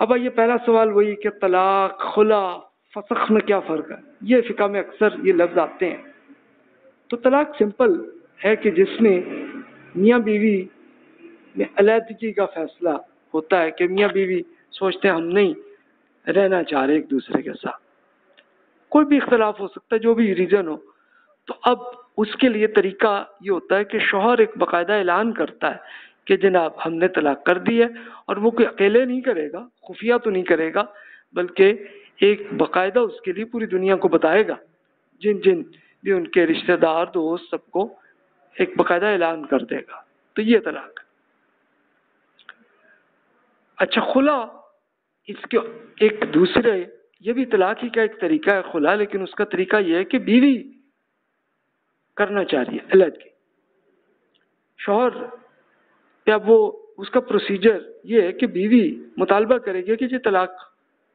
اب یہ پہلا سوال وہی کہ طلاق، خلا، فسخ میں کیا فرق ہے؟ یہ فقہ میں اکثر یہ لفظ آتے ہیں۔ تو طلاق سمپل ہے کہ جس میں میاں بیوی میں علیحدگی کا فیصلہ ہوتا ہے کہ میاں بیوی سوچتے ہیں ہم نہیں رہنا چاہ رہے ایک دوسرے کے ساتھ۔ کوئی بھی اختلاف ہو سکتا ہے، جو بھی ریزن ہو۔ تو اب اس کے لیے طریقہ یہ ہوتا ہے کہ شوہر ایک باقاعدہ اعلان کرتا ہے کہ جناب ہم نے طلاق کر دی ہے اور وہ کوئی اکیلے نہیں کرے گا، خفیہ تو نہیں کرے گا، بلکہ ایک باقاعدہ اس کے لیے پوری دنیا کو بتائے گا۔ جن جن بھی ان کے رشتہ دار، دوست سب کو ایک باقاعدہ اعلان کر دے گا۔ تو یہ طلاق۔ اچھا خلا اس کے ایک دوسرے، یہ بھی طلاق ہی کا ایک طریقہ ہے خلا، لیکن اس کا طریقہ یہ ہے کہ بیوی کرنا چاہ رہی ہے علیحدگی شوہر اب وہ اس کا پروسیجر یہ ہے کہ بیوی مطالبہ کرے گی کہ جی طلاق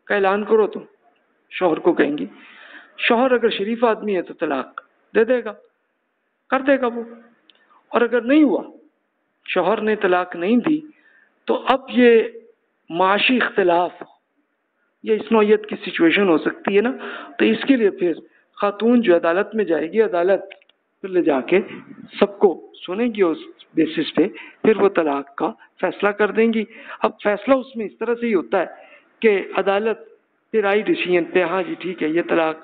کا اعلان کرو تم، شوہر کو کہیں گی۔ شوہر اگر شریف آدمی ہے تو طلاق دے دے گا، کر دے گا وہ۔ اور اگر نہیں ہوا، شوہر نے طلاق نہیں دی، تو اب یہ معاشی اختلاف، یہ اس نوعیت کی سچویشن ہو سکتی ہے نا۔ تو اس کے لیے پھر خاتون جو عدالت میں جائے گی، عدالت پھر لے جا کے سب کو سنے گی اس بیسس پہ، پھر وہ طلاق کا فیصلہ کر دیں گی۔ اب فیصلہ اس میں اس طرح سے ہی ہوتا ہے کہ عدالت پھر آئی ڈیسیجن پہ ہاں جی ٹھیک ہے، یہ طلاق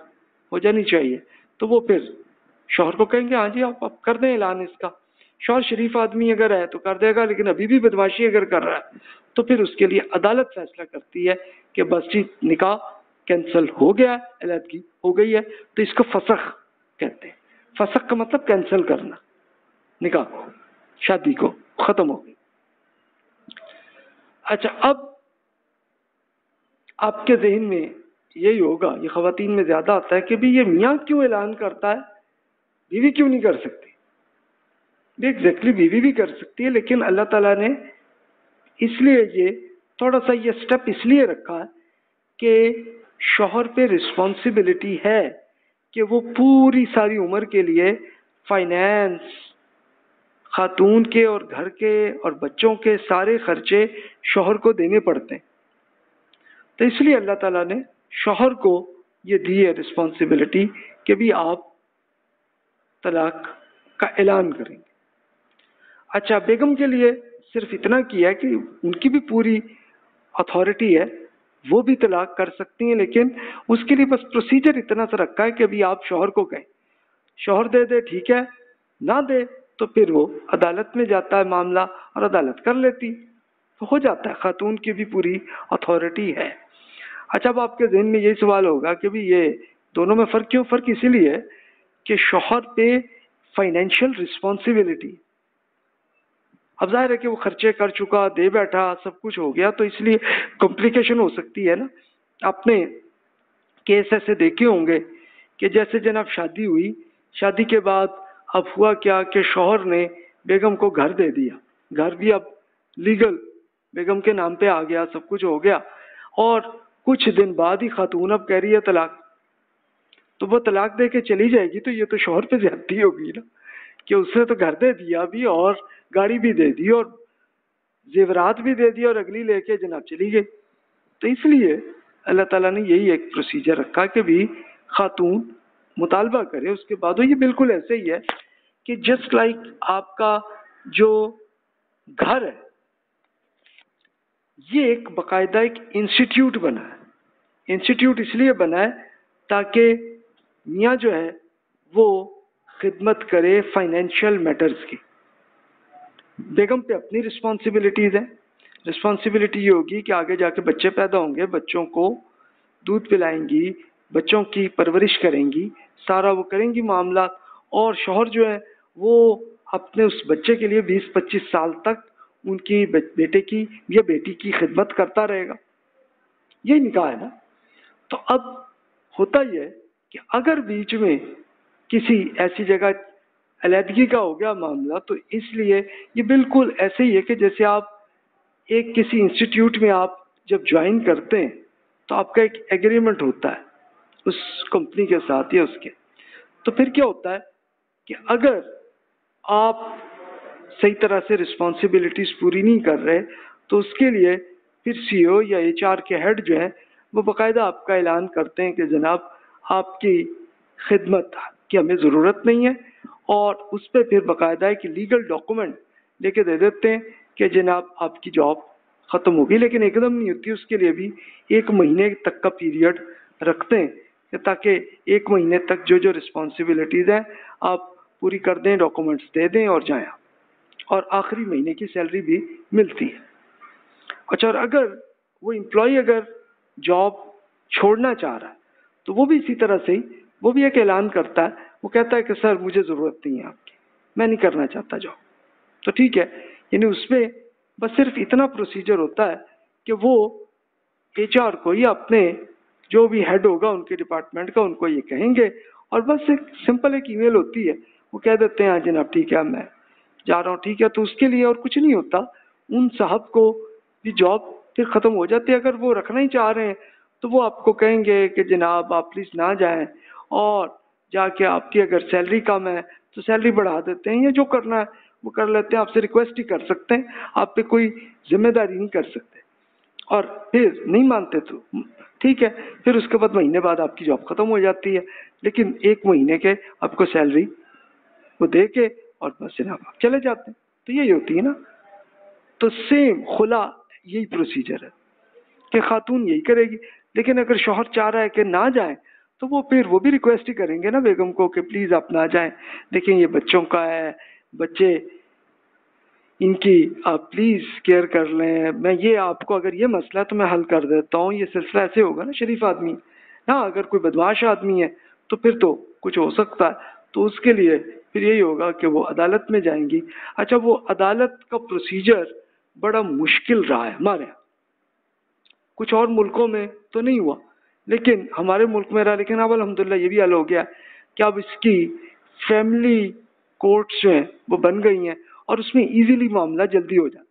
ہو جانی چاہیے۔ تو وہ پھر شوہر کو کہیں گے ہاں جی آپ اب کر دیں اعلان اس کا۔ شوہر شریف آدمی اگر ہے تو کر دے گا، لیکن ابھی بھی بدماشی اگر کر رہا ہے تو پھر اس کے لیے عدالت فیصلہ کرتی ہے کہ بس جی نکاح کینسل ہو گیا ہے علیحدگی ہو گئی ہے۔ تو اس کو فسخ کہتے ہیں۔ فسخ کا مطلب کینسل کرنا۔ نکاح، شادی کو ختم ہو گئی۔ اچھا اب آپ کے ذہن میں یہی ہوگا، یہ خواتین میں زیادہ آتا ہے کہ بھی یہ میاں کیوں اعلان کرتا ہے؟ بیوی کیوں نہیں کر سکتی؟ بھی ایگزیکٹلی بیوی بھی کر سکتی ہے، لیکن اللہ تعالیٰ نے اس لیے یہ تھوڑا سا یہ اسٹیپ اس لیے رکھا ہے کہ شوہر پہ رسپانسبلٹی ہے کہ وہ پوری ساری عمر کے لیے فائنینس خاتون کے اور گھر کے اور بچوں کے سارے خرچے شوہر کو دینے پڑتے ہیں۔ تو اس لیے اللہ تعالیٰ نے شوہر کو یہ دی ہے رسپانسبلٹی کہ بھی آپ طلاق کا اعلان کریں۔ گے اچھا بیگم کے لیے صرف اتنا کیا ہے کہ ان کی بھی پوری اتھارٹی ہے، وہ بھی طلاق کر سکتی ہیں، لیکن اس کے لیے بس پروسیجر اتنا سا رکھا ہے کہ ابھی آپ شوہر کو کہیں۔ شوہر دے دے، ٹھیک ہے، نہ دے تو پھر وہ عدالت میں جاتا ہے معاملہ اور عدالت کر لیتی۔ تو ہو جاتا ہے، خاتون کی بھی پوری اتھارٹی ہے۔ اچھا اب آپ کے ذہن میں یہی سوال ہوگا کہ بھی یہ دونوں میں فرق کیوں؟ فرق اسی لیے کہ شوہر پہ فائنینشیل رسپانسبلٹی اب ظاہر ہے کہ وہ خرچے کر چکا، دے بیٹھا، سب کچھ ہو گیا، تو اس لیے کمپلیکیشن ہو سکتی ہے نا۔ آپ نے کیس ایسے دیکھے ہوں گے کہ جیسے جناب شادی ہوئی، شادی کے بعد اب ہوا کیا کہ شوہر نے بیگم کو گھر دے دیا۔ گھر بھی اب لیگل، بیگم کے نام پہ آ گیا، سب کچھ ہو گیا۔ اور کچھ دن بعد ہی خاتون اب کہہ رہی ہے طلاق۔ تو وہ طلاق دے کے چلی جائے گی تو یہ تو شوہر پہ زیادتی ہوگی نا۔ کہ اس نے تو گھر دے دیا بھی اور گاڑی بھی دے دی اور زیورات بھی دے دی اور اگلی لے کے جناب چلی گئی۔ تو اس لیے اللہ تعالیٰ نے یہی ایک پروسیجر رکھا کہ بھی خاتون مطالبہ کرے۔ اس کے بعد یہ بالکل ایسے ہی ہے۔ کہ جسٹ لائک آپ کا جو گھر ہے، یہ ایک باقاعدہ ایک انسٹیٹیوٹ بنا ہے۔ انسٹیٹیوٹ اس لیے بنا ہے تاکہ میاں جو ہے وہ خدمت کرے فائنینشیل میٹرز کی۔ بیگم پہ اپنی رسپانسبلٹیز ہیں۔ رسپانسبلٹی یہ ہوگی کہ آگے جا کے بچے پیدا ہوں گے، بچوں کو دودھ پلائیں گی، بچوں کی پرورش کریں گی، سارا وہ کریں گی معاملات۔ اور شوہر جو ہے وہ اپنے اس بچے کے لیے بیس پچیس سال تک ان کی بیٹے کی یا بیٹی کی خدمت کرتا رہے گا۔ یہ نکاح ہے نا۔ تو اب ہوتا یہ کہ اگر بیچ میں کسی ایسی جگہ علیحدگی کا ہو گیا معاملہ، تو اس لیے یہ بالکل ایسے ہی ہے کہ جیسے آپ ایک کسی انسٹیٹیوٹ میں آپ جب جوائن کرتے ہیں، تو آپ کا ایک ایگریمنٹ ہوتا ہے اس کمپنی کے ساتھ یا اس کے۔ تو پھر کیا ہوتا ہے کہ اگر آپ صحیح طرح سے رسپانسبلٹیز پوری نہیں کر رہے، تو اس کے لیے پھر سی او یا ایچ آر کے ہیڈ جو ہیں، وہ باقاعدہ آپ کا اعلان کرتے ہیں کہ جناب آپ کی خدمت کی ہمیں ضرورت نہیں ہے اور اس پہ پھر باقاعدہ ایک لیگل ڈاکومنٹ لے کے دے دیتے ہیں کہ جناب آپ کی جاب ختم ہوگی۔ لیکن ایک دم نہیں ہوتی، اس کے لیے بھی ایک مہینے تک کا پیریڈ رکھتے ہیں تاکہ ایک مہینے تک جو جو رسپانسبلٹیز ہیں، آپ پوری کر دیں ڈاکومنٹس دے دیں اور جائیں۔ اور آخری مہینے کی سیلری بھی ملتی ہے۔ اچھا اور اگر وہ امپلائی اگر جاب چھوڑنا چاہ رہا ہے، تو وہ بھی اسی طرح سے ہی، وہ بھی ایک اعلان کرتا ہے۔ وہ کہتا ہے کہ سر، مجھے ضرورت نہیں ہے آپ کی، میں نہیں کرنا چاہتا جاب تو ٹھیک ہے یعنی اس میں بس صرف اتنا پروسیجر ہوتا ہے کہ وہ ایچ آر کو یا اپنے جو بھی ہیڈ ہوگا، ان کے ڈپارٹمنٹ کا، ان کو یہ کہیں گے۔ اور بس ایک سمپل ایک ای میل ہوتی ہے وہ کہہ دیتے ہیں ہاں جناب، ٹھیک ہے، میں جا رہا ہوں، ٹھیک ہے، تو اس کے لیے اور کچھ نہیں ہوتا۔ ان صاحب کو بھی جاب پھر ختم ہو جاتی ہے اگر وہ رکھنا ہی چاہ رہے ہیں، تو وہ آپ کو کہیں گے کہ جناب، آپ پلیز نہ جائیں۔ اور جا کے آپ کی اگر سیلری کم ہے، تو سیلری بڑھا دیتے ہیں، یا جو کرنا ہے، وہ کر لیتے ہیں۔ آپ سے ریکویسٹ ہی کر سکتے ہیں، آپ پہ کوئی ذمہ داری نہیں کر سکتے۔ اور پھر نہیں مانتے تو ٹھیک ہے، پھر اس کے بعد مہینے بعد آپ کی جاب ختم ہو جاتی ہے۔ لیکن ایک مہینے کے آپ کو سیلری وہ دے کے اور بس جناب آپ چلے جاتے ہیں۔ تو یہی ہوتی ہے نا۔ تو سیم خلا، یہی پروسیجر ہے کہ خاتون یہی کرے گی۔ لیکن اگر شوہر چاہ رہا ہے کہ نہ جائیں تو وہ پھر وہ بھی ریکویسٹ ہی کریں گے نا بیگم کو کہ پلیز آپ نہ جائیں۔ دیکھیں یہ بچوں کا ہے، بچے، ان کی آپ پلیز کیئر کر لیں۔ میں یہ آپ کو اگر یہ مسئلہ ہے تو میں حل کر دیتا ہوں۔ یہ سلسلہ ایسے ہوگا نا شریف آدمی۔ ہاں اگر کوئی بدماش آدمی ہے تو پھر تو کچھ ہو سکتا ہے۔ تو اس کے لیے پھر یہی ہوگا کہ وہ عدالت میں جائیں گی۔ اچھا وہ عدالت کا پروسیجر بڑا مشکل رہا ہے ہمارے یہاں۔ کچھ اور ملکوں میں تو نہیں ہوا، لیکن ہمارے ملک میں رہا، لیکن اب الحمد للہ یہ بھی حل ہو گیا کہ اب اس کی فیملی کورٹس جو ہیں وہ بن گئی ہیں اور اس میں ایزیلی معاملہ جلدی ہو جاتا ہے۔